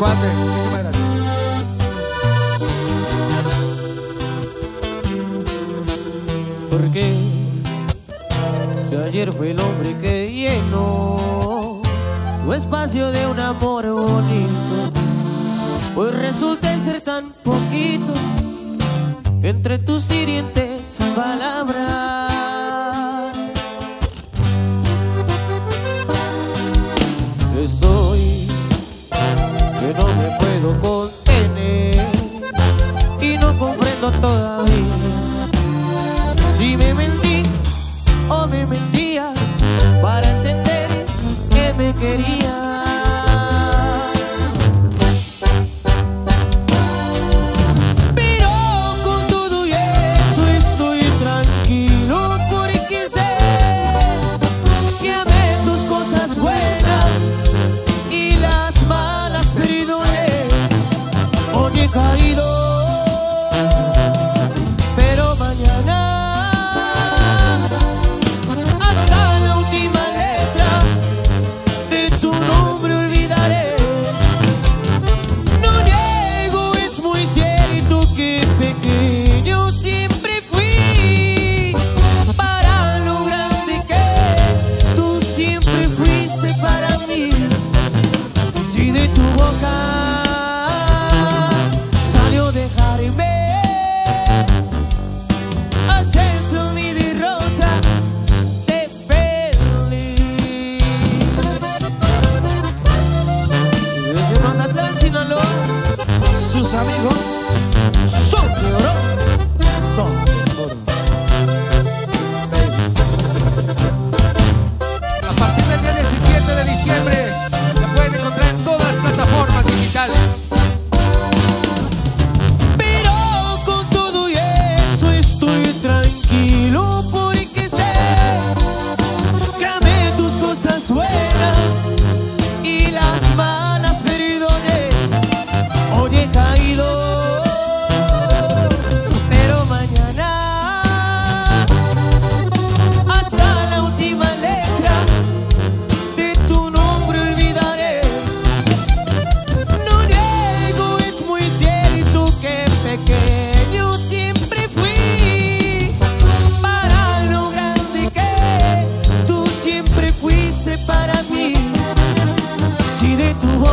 Muchísimas. Porque si ayer fue el hombre que llenó tu espacio de un amor bonito, hoy resulta ser tan poquito entre tus hirientes palabras. Comprendo salió dejarme, acepto mi derrota, sé feliz. Desde Mazatlán, Sinaloa, Sus amigos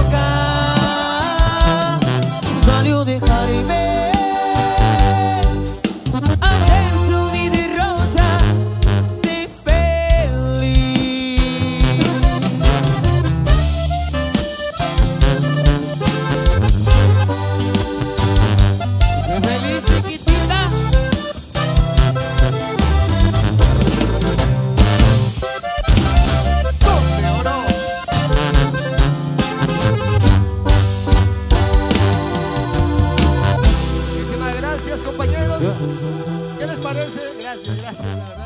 boca. compañeros. ¿Qué les parece? Gracias, gracias, la verdad.